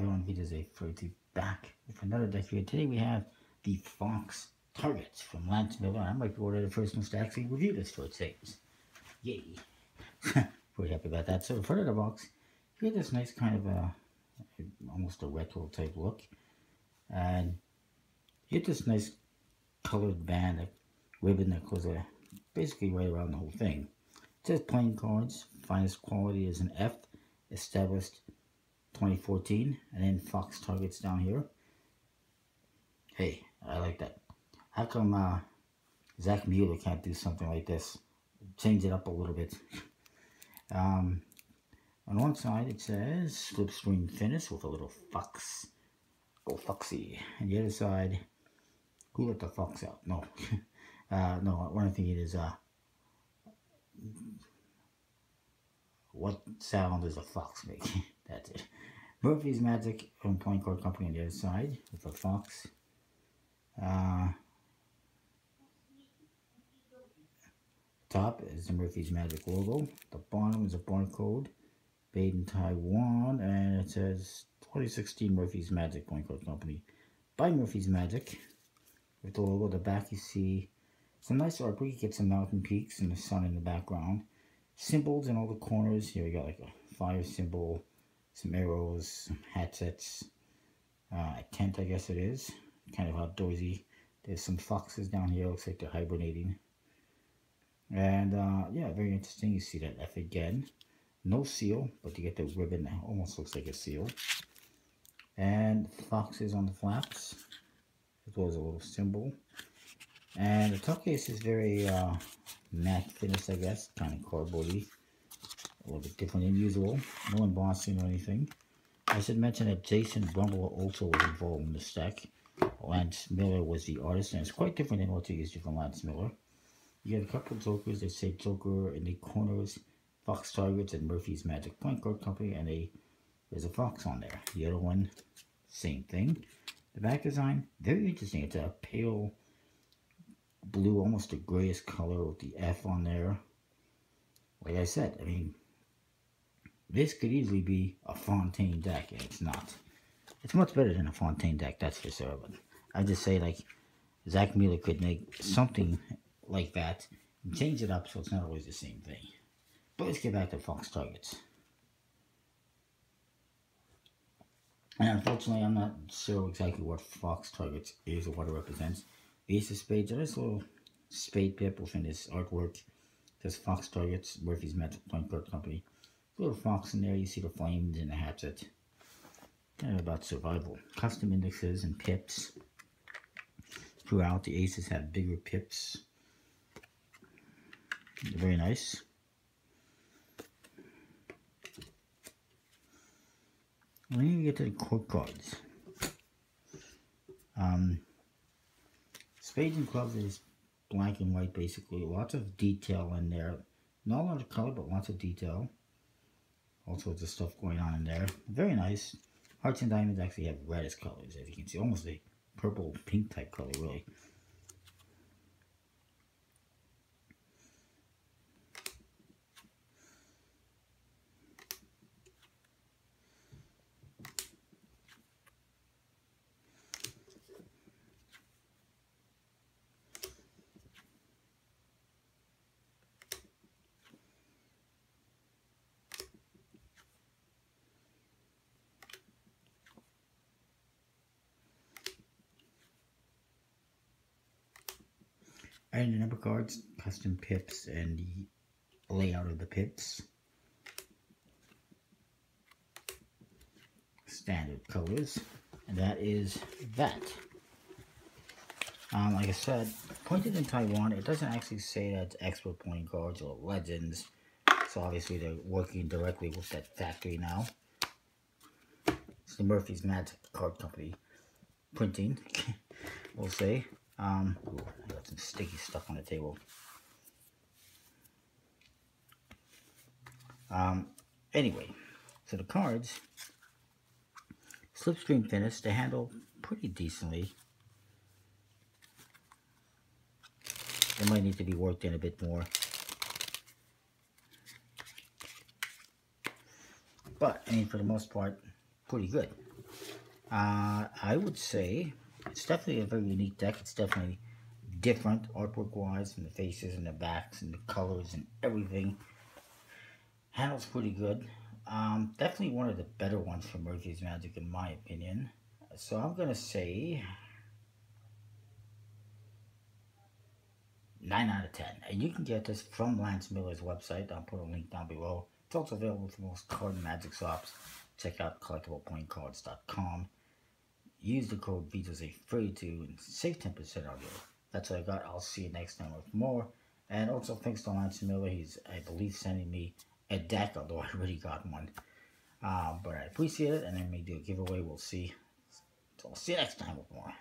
everyone, Vita's A back with another deck here. Today we have the Fox Targets from Lance Miller. I might be one of the first ones to actually review this for its Yay. Pretty happy about that. So the front of the box, you get this nice kind of a, almost a retro type look. And you get this nice colored band, a ribbon that goes uh, basically right around the whole thing. It says playing cards, finest quality is an F, established 2014 and then Fox targets down here. Hey, I like that. How come uh, Zach Mueller can't do something like this? Change it up a little bit. um, on one side it says slipstream finish with a little fox. Go foxy. And the other side, who let the fox out? No. uh, no, what I'm thinking is, uh, what sound does a fox make? That's it. Murphy's Magic from Playing Card Company on the other side with a fox. Uh, top is the Murphy's Magic logo. The bottom is a barcode. Made in Taiwan. And it says 2016 Murphy's Magic Playing Card Company. By Murphy's Magic. With the logo, the back you see some nice artwork. You get some mountain peaks and the sun in the background. Symbols in all the corners. Here we got like a fire symbol some arrows, some hatsets, uh, a tent I guess it is, kind of outdoorsy. There's some foxes down here, looks like they're hibernating. And uh, yeah, very interesting. You see that F again. No seal, but you get the ribbon that almost looks like a seal. And foxes on the flaps, as well as a little symbol. And the top case is very uh, matte finish, I guess, kind of cardboardy a little bit different than usual. No embossing or anything. I should mention that Jason Brumbalow also was involved in the stack. Lance Miller was the artist, and it's quite different than what you used to from Lance Miller. You have a couple of jokers that say Joker in the corners, Fox Targets, and Murphy's Magic Playing Card Company, and a, there's a fox on there. The other one, same thing. The back design, very interesting. It's a pale blue, almost a grayish color with the F on there. Like I said, I mean, this could easily be a Fontaine deck, and it's not. It's much better than a Fontaine deck, that's for sure. But I just say, like, Zach Mueller could make something like that and change it up so it's not always the same thing. But let's get back to Fox Targets. And unfortunately, I'm not sure exactly what Fox Targets is or what it represents. Ace of Spades, there is a little spade pip within this artwork. There's Fox Targets, Murphy's Magic Playing Card Company little fox in there. You see the flames and the hatchet. And about survival. Custom indexes and pips. Throughout, the aces have bigger pips. Very nice. When you get to the court cards, um, spades and clubs is black and white basically. Lots of detail in there. Not a lot of color, but lots of detail all sorts of stuff going on in there. Very nice. Hearts and Diamonds actually have reddish colors, as you can see. Almost a purple pink type color, really. Adding the number cards, custom pips, and the layout of the pips. Standard colors. And that is that. Um, like I said, pointed in Taiwan, it doesn't actually say that it's Expert Playing Cards or legends. So obviously they're working directly with that factory now. It's the Murphy's Magic Card Company printing, we'll say. Um, ooh, got some sticky stuff on the table. Um, anyway, so the cards, slipstream finish, they handle pretty decently. They might need to be worked in a bit more. But, I mean, for the most part, pretty good. Uh, I would say it's definitely a very unique deck. It's definitely different artwork-wise and the faces and the backs and the colors and everything. Handles pretty good. Um, definitely one of the better ones from Murphy's Magic in my opinion. So I'm going to say 9 out of 10. And you can get this from Lance Miller's website. I'll put a link down below. It's also available for most card magic shops. Check out collectableplayingcards.com. Use the code VJose free to and save 10% on you. That's what I got. I'll see you next time with more. And also thanks to Lance Miller. He's, I believe, sending me a deck, although I already got one. Um, but I appreciate it, and I may do a giveaway. We'll see. So I'll see you next time with more.